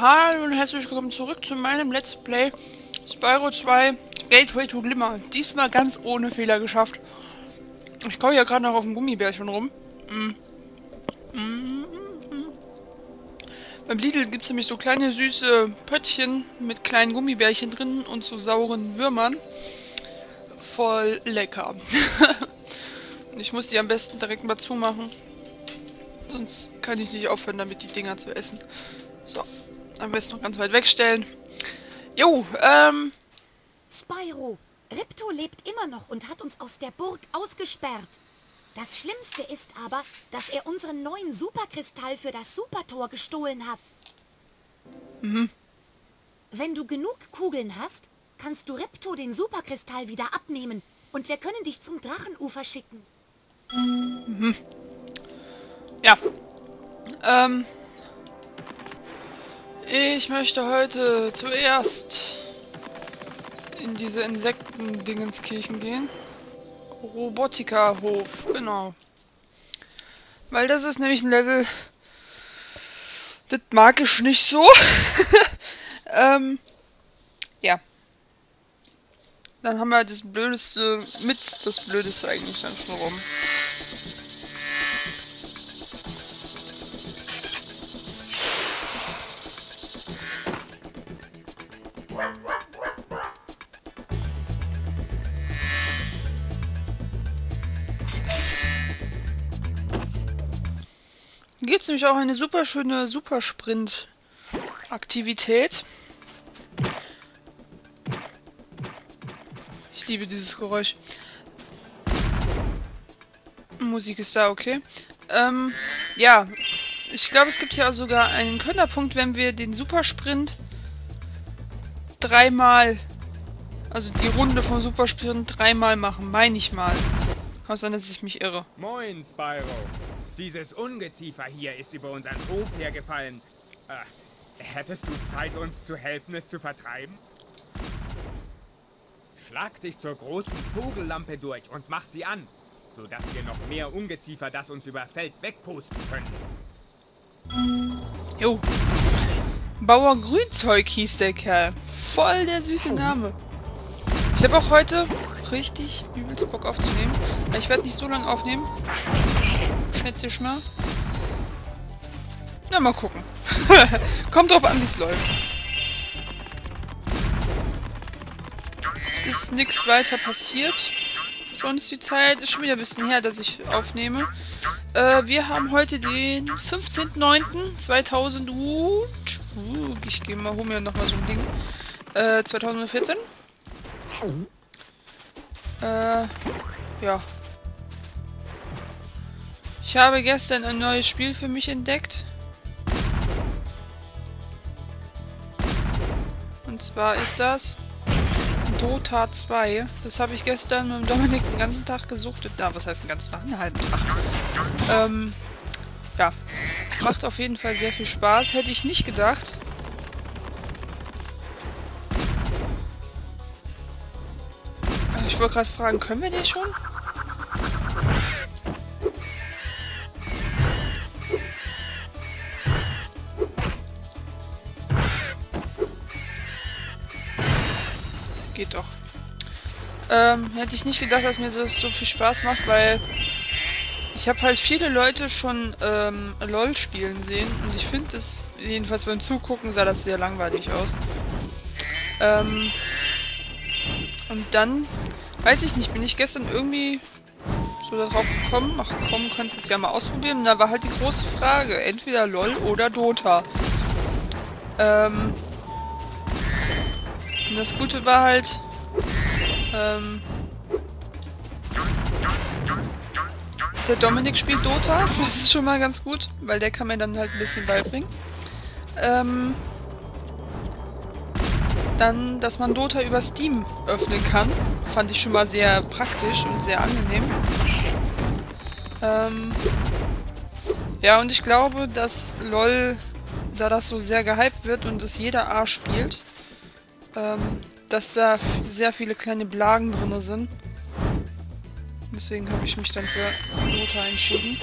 Hallo und herzlich willkommen zurück zu meinem Let's Play Spyro 2 Gateway to Glimmer. Diesmal ganz ohne Fehler geschafft. Ich komme ja gerade noch auf dem Gummibärchen rum. Mm. Mm. Beim Lidl gibt es nämlich so kleine süße Pöttchen mit kleinen Gummibärchen drin und so sauren Würmern. Voll lecker. ich muss die am besten direkt mal zumachen. Sonst kann ich nicht aufhören, damit die Dinger zu essen. So. Am besten noch ganz weit wegstellen. Jo, ähm... Spyro, Ripto lebt immer noch und hat uns aus der Burg ausgesperrt. Das Schlimmste ist aber, dass er unseren neuen Superkristall für das Supertor gestohlen hat. Mhm. Wenn du genug Kugeln hast, kannst du Ripto den Superkristall wieder abnehmen und wir können dich zum Drachenufer schicken. Mhm. Ja. Ähm... Ich möchte heute zuerst in diese Insekten-Dingenskirchen gehen. Robotika-Hof, genau. Weil das ist nämlich ein Level, das mag ich nicht so. ähm, ja. Dann haben wir das Blödeste mit, das Blödeste eigentlich dann schon rum. Nämlich auch eine super schöne Supersprint-Aktivität. Ich liebe dieses Geräusch. Musik ist da, okay. Ähm, ja. Ich glaube, es gibt auch sogar einen Könnerpunkt, wenn wir den Supersprint dreimal, also die Runde vom Supersprint dreimal machen, meine ich mal. Kann sein, dass ich mich irre. Moin, Spyro. Dieses Ungeziefer hier ist über unseren Hof hergefallen. Äh, hättest du Zeit, uns zu helfen, es zu vertreiben? Schlag dich zur großen Vogellampe durch und mach sie an, sodass wir noch mehr Ungeziefer, das uns überfällt, wegpusten können. Jo. Bauer Grünzeug hieß der Kerl. Voll der süße Name. Ich habe auch heute richtig übelst Bock aufzunehmen. Ich werde nicht so lange aufnehmen. Schätze ich mal. Na, mal gucken. Kommt drauf an, wie es läuft. Es ist nichts weiter passiert. Sonst die Zeit ist schon wieder ein bisschen her, dass ich aufnehme. Äh, wir haben heute den 15.09.2000 und... Uh, ich gehe mal, hol mir nochmal so ein Ding. Äh, 2014. Äh, ja. Ich habe gestern ein neues Spiel für mich entdeckt. Und zwar ist das Dota 2. Das habe ich gestern mit Dominik den ganzen Tag gesucht. Na, was heißt den ganzen Tag? Einen halben Tag. Ähm, ja. Macht auf jeden Fall sehr viel Spaß. Hätte ich nicht gedacht. Ich wollte gerade fragen, können wir den schon? Ähm, hätte ich nicht gedacht, dass mir das so viel Spaß macht, weil ich habe halt viele Leute schon ähm, LOL spielen sehen und ich finde es, jedenfalls beim Zugucken sah das sehr langweilig aus. Ähm, und dann Weiß ich nicht, bin ich gestern irgendwie so darauf gekommen, ach komm, kannst es ja mal ausprobieren. Und da war halt die große Frage, entweder LOL oder Dota. Ähm, und das Gute war halt, ähm, der Dominik spielt Dota, das ist schon mal ganz gut, weil der kann mir dann halt ein bisschen beibringen. Ähm, dann, dass man Dota über Steam öffnen kann. Fand ich schon mal sehr praktisch und sehr angenehm. Ähm ja, und ich glaube, dass LOL, da das so sehr gehypt wird und es jeder A spielt, ähm, dass da sehr viele kleine Blagen drin sind. Deswegen habe ich mich dann für Mutter entschieden.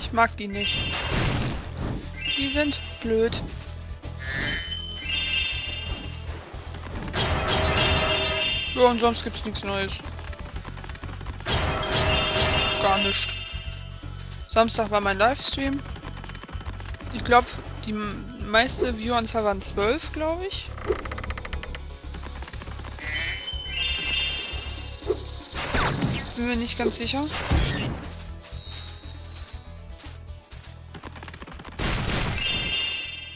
Ich mag die nicht. Die sind blöd. Ja, und sonst gibt es nichts Neues. Gar nicht. Samstag war mein Livestream. Ich glaube, die meiste Vieweranzahl waren 12, glaube ich. Bin mir nicht ganz sicher.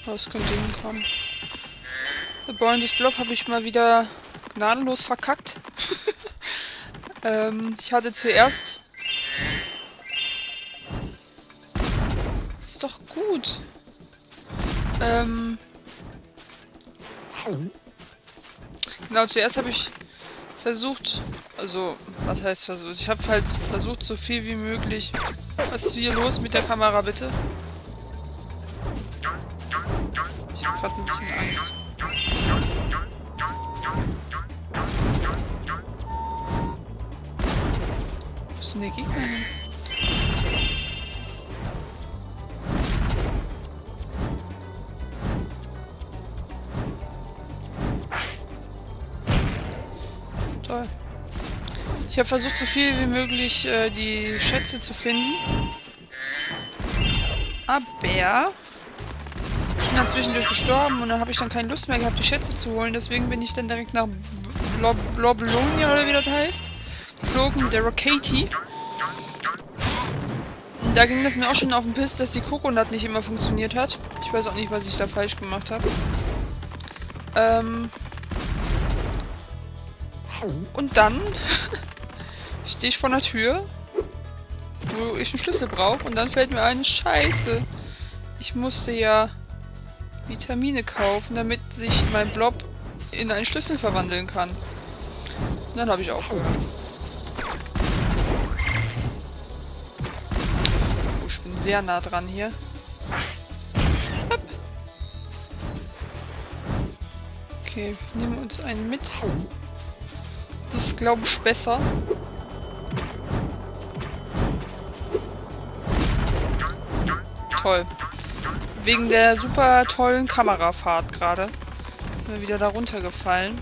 Das könnte hinkommen. The Boy des Blob habe ich mal wieder gnadenlos verkackt. ähm, ich hatte zuerst... Ist doch gut. Ähm... Genau, zuerst habe ich versucht, also, was heißt versucht? Ich habe halt versucht, so viel wie möglich... Was ist hier los mit der Kamera, bitte? Ich habe gerade ein bisschen Angst. Wo ist denn der Gegner hin? Ich habe versucht, so viel wie möglich äh, die Schätze zu finden. Aber ich bin dann zwischendurch gestorben und dann habe ich dann keine Lust mehr gehabt, die Schätze zu holen. Deswegen bin ich dann direkt nach Blob Bloblonia oder wie das heißt, geflogen der Rockaty. Und da ging das mir auch schon auf den Piss, dass die Coconut nicht immer funktioniert hat. Ich weiß auch nicht, was ich da falsch gemacht habe. Ähm... Und dann stehe ich vor einer Tür, wo ich einen Schlüssel brauche. Und dann fällt mir ein, scheiße. Ich musste ja Vitamine kaufen, damit sich mein Blob in einen Schlüssel verwandeln kann. Und dann habe ich aufgehört. Oh, ich bin sehr nah dran hier. Hopp. Okay, nehmen wir uns einen mit. Das ist, glaube ich, besser. Toll. Wegen der super tollen Kamerafahrt gerade. Sind wir wieder da runtergefallen.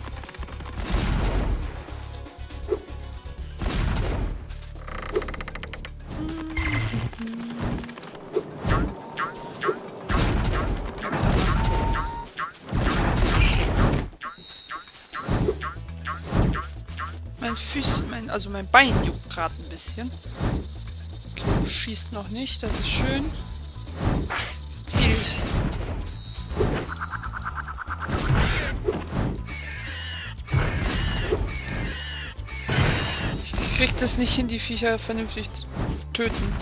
Mein Füß, mein, also mein Bein juckt gerade ein bisschen. Okay, schießt noch nicht, das ist schön. Krieg das nicht hin, die Viecher vernünftig zu töten.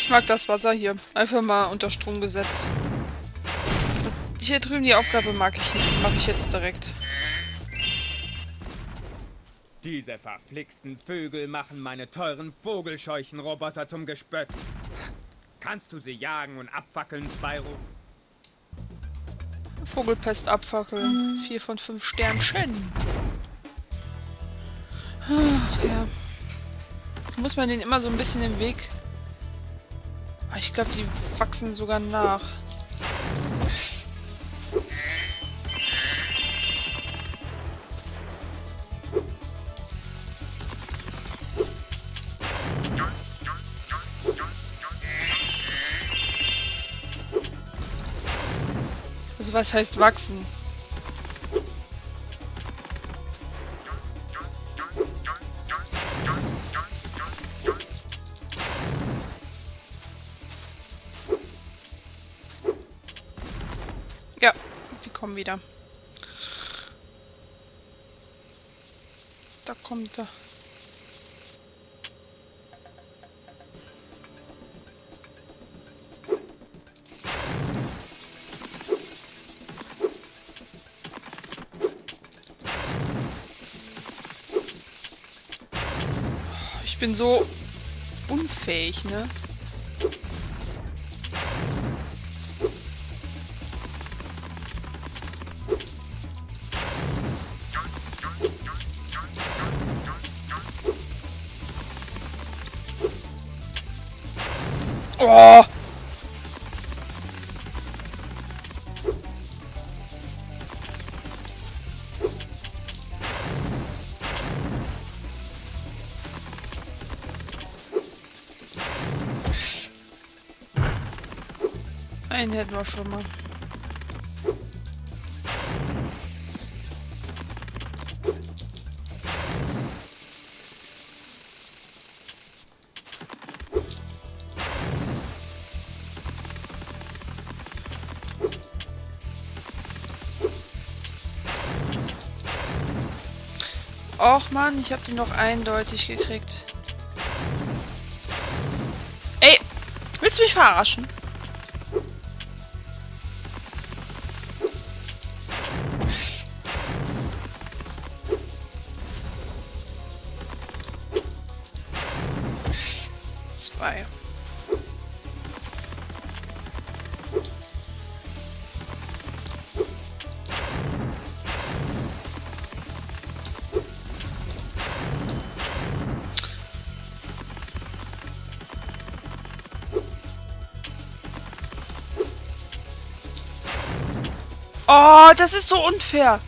Ich mag das Wasser hier. Einfach mal unter Strom gesetzt. Hier drüben die Aufgabe mag ich nicht. Mache ich jetzt direkt. Diese verflixten Vögel machen meine teuren Vogelscheuchenroboter zum Gespött. Kannst du sie jagen und abfackeln, Spyro? Vogelpest abfackeln. Vier von fünf Sternchen. Ja. Muss man den immer so ein bisschen im Weg... Ah, Ich glaube, die wachsen sogar nach. Also was heißt wachsen? Ja, die kommen wieder. Da kommt er. Bin so unfähig, ne? Einen hätten wir schon mal. Och man, ich hab den doch eindeutig gekriegt. Ey, willst du mich verarschen? Oh, das ist so unfair.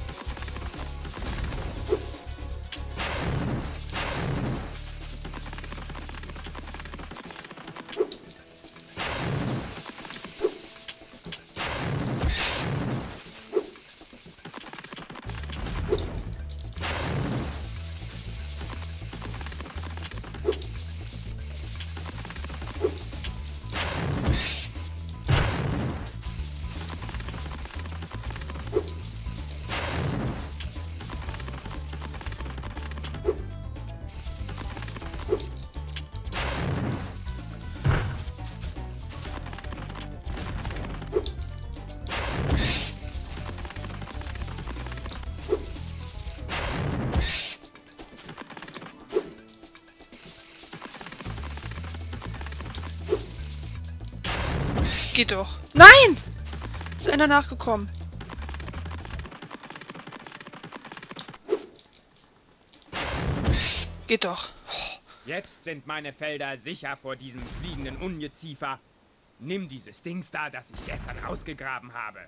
Geht doch. Nein! Ist einer nachgekommen. Geht doch. Jetzt sind meine Felder sicher vor diesem fliegenden Ungeziefer. Nimm dieses Dings da, das ich gestern ausgegraben habe.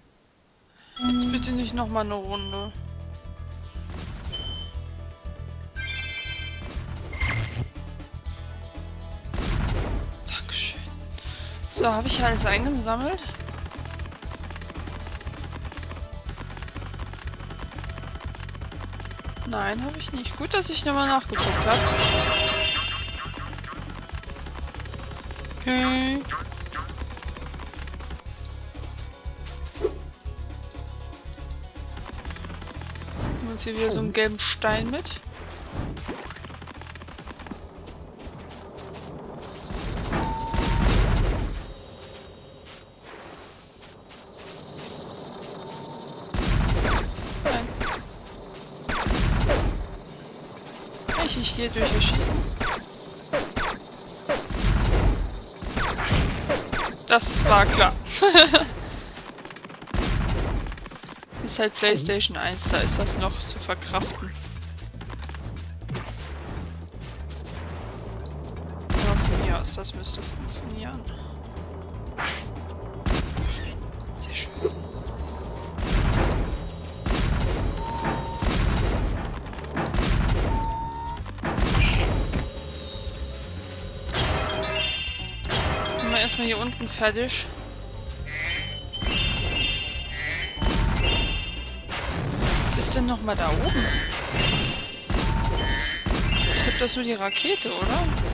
Jetzt bitte nicht nochmal eine Runde. So, habe ich alles eingesammelt? Nein, habe ich nicht. Gut, dass ich nochmal nachgeguckt habe. Okay. Nehmen wir uns hier wieder so einen gelben Stein mit. Ich dich hier durch erschießen? Das war klar. ist halt PlayStation 1, da ist das noch zu verkraften. Ja, von hier aus, das müsste funktionieren. Hier unten fertig. Was ist denn nochmal da oben? Ich glaube, das nur die Rakete, oder?